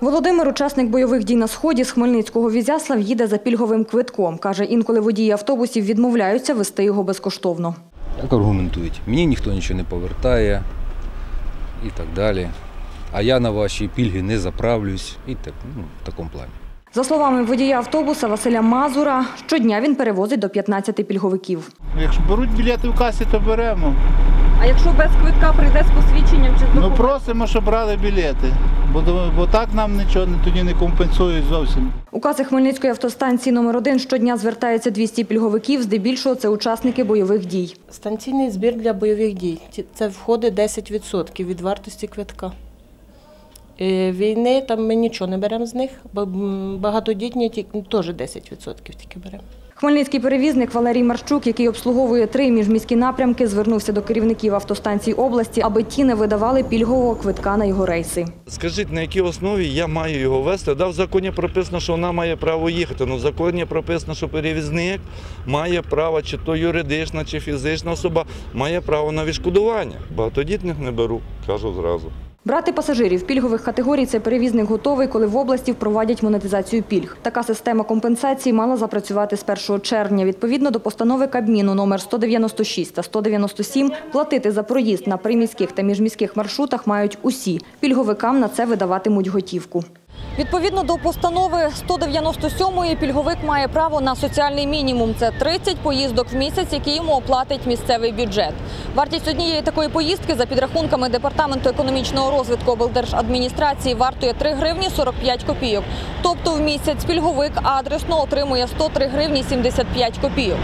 Володимир, учасник бойових дій на сході з Хмельницького в Ізяслав, їде за пільговим квитком. Каже, інколи водії автобусів відмовляються вести його безкоштовно. Так аргументують. Мені ніхто нічого не повертає і так далі. А я на ваші пільги не заправлюсь і так, ну, в такому плані. За словами водія автобуса Василя Мазура, щодня він перевозить до 15 пільговиків. Якщо беруть білети в касі, то беремо. А якщо без квитка прийде з посвідченням чи з Ну просимо, щоб брали білети. Бо, бо так нам нічого тоді не компенсують зовсім. У каси Хмельницької автостанції номер 1 щодня звертаються 200 пільговиків, здебільшого це учасники бойових дій. Станційний збір для бойових дій. Це входить 10% від вартості квитка. Е, Війни там ми нічого не беремо з них, бо багатодітні ті- ну, теж 10% тільки беремо. Хмельницький перевізник Валерій Марчук, який обслуговує три міжміські напрямки, звернувся до керівників автостанцій області, аби ті не видавали пільгового квитка на його рейси. Скажіть, на якій основі я маю його вести? Да, в законі прописано, що вона має право їхати. Ну, в законі прописано, що перевізник має право, чи то юридична, чи фізична особа, має право на відшкодування. Багатодітних не беру, кажу зразу. Брати пасажирів пільгових категорій це перевізник готовий, коли в області впровадять монетизацію пільг. Така система компенсації мала запрацювати з 1 червня. Відповідно до постанови Кабміну номер 196 та 197, платити за проїзд на приміських та міжміських маршрутах мають усі. Пільговикам на це видаватимуть готівку. Відповідно до постанови 197 пільговик має право на соціальний мінімум. Це 30 поїздок в місяць, які йому оплатить місцевий бюджет. Вартість однієї такої поїздки за підрахунками Департаменту економічного розвитку облдержадміністрації вартує 3 гривні 45 копійок. Тобто в місяць пільговик адресно отримує 103 гривні 75 копійок.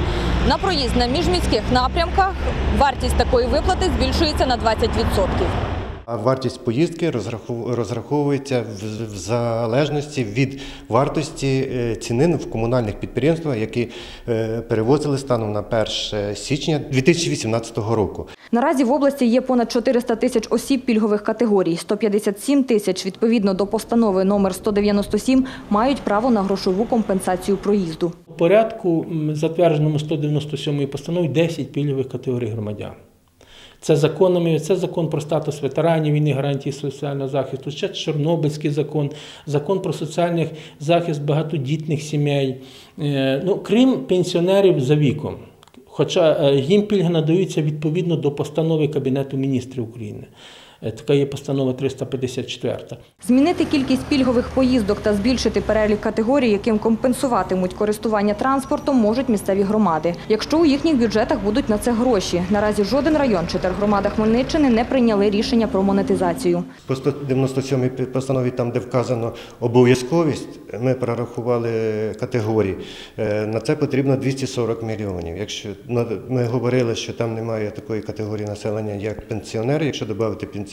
На проїзд на міжміських напрямках вартість такої виплати збільшується на 20%. А вартість поїздки розрахов- розраховується в- залежності від вартості е, ціни в комунальних підприємствах, які е, перевозили станом на 1 січня 2018 року. Наразі в області є понад 400 тисяч осіб пільгових категорій. 157 тисяч, відповідно до постанови номер 197, мають право на грошову компенсацію проїзду. У порядку, затвердженому 197 постановою, 10 пільгових категорій громадян. Це законами, це закон про статус ветеранів війни, гарантії соціального захисту, ще Чорнобильський закон, закон про соціальний захист багатодітних сімей. Е, Ну, крім пенсіонерів за віком. Хоча е, їм пільги надаються відповідно до постанови Кабінету міністрів України. Е, Така є постанова 354. Змінити кількість пільгових поїздок та збільшити перелік категорій, яким компенсуватимуть користування транспортом, можуть місцеві громади, якщо у їхніх бюджетах будуть на це гроші. Наразі жоден район чи тергромада Хмельниччини не прийняли рішення про монетизацію. По 197 постанові, там, де вказано обов'язковість, ми прорахували категорії. Е, На це потрібно 240 мільйонів. Якщо ми говорили, що там немає такої категорії населення, як пенсіонери, якщо додати пенсіонери,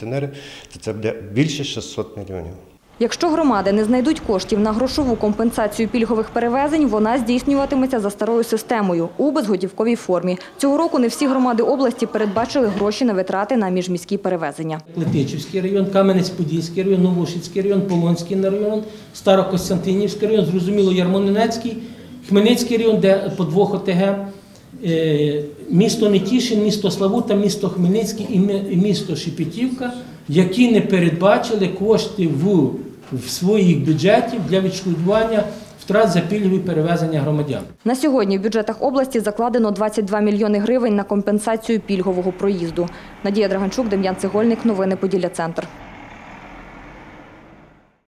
то це буде більше 600 мільйонів. Якщо громади не знайдуть коштів на грошову компенсацію пільгових перевезень, вона здійснюватиметься за старою системою у безготівковій формі. Цього року не всі громади області передбачили гроші на витрати на міжміські перевезення. Летичівський район, Кам'янець-Подільський район, Новошицький район, Помонський район, Старокостянтинівський район, зрозуміло, Ярмолинецький, Хмельницький район, де по двох ОТГ, місто Нетішин, місто Славута, місто Хмельницький і місто Шепетівка, які не передбачили кошти в, в своїх бюджетів для відшкодування втрат за пільгові перевезення громадян. На сьогодні в бюджетах області закладено 22 мільйони гривень на компенсацію пільгового проїзду. Надія Драганчук, Дем'ян Цегольник. Новини Поділля Центр.